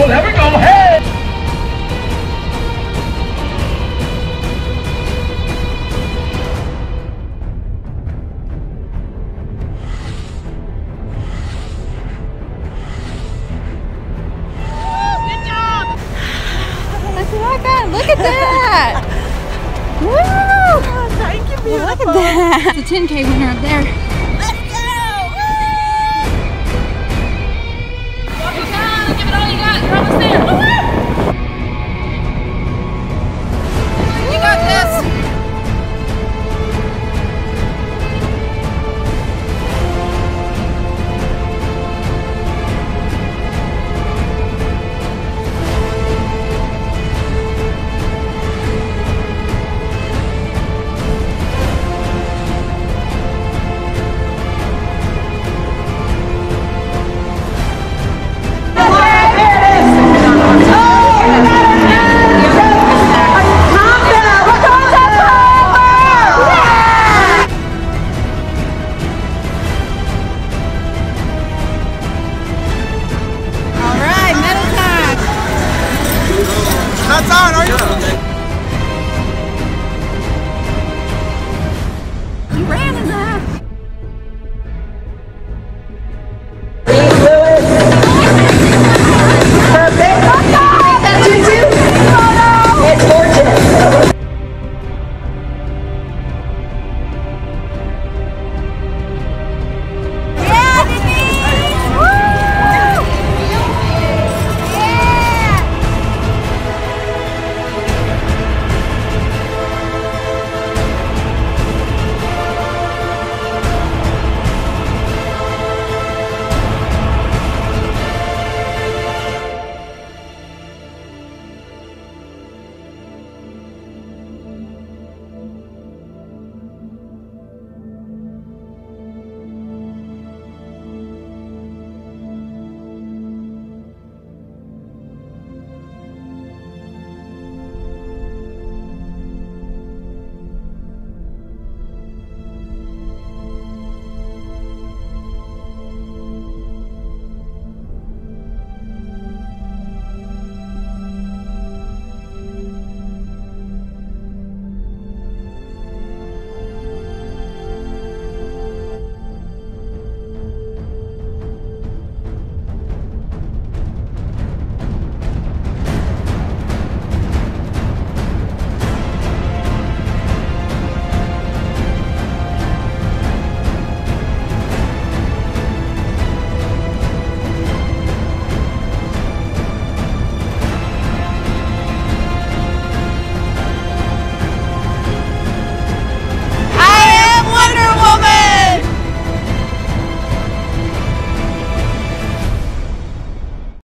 go. There we go. Hey. Look at that! Look at that! Woo! Thank you, Look at that! The 10K winner up there.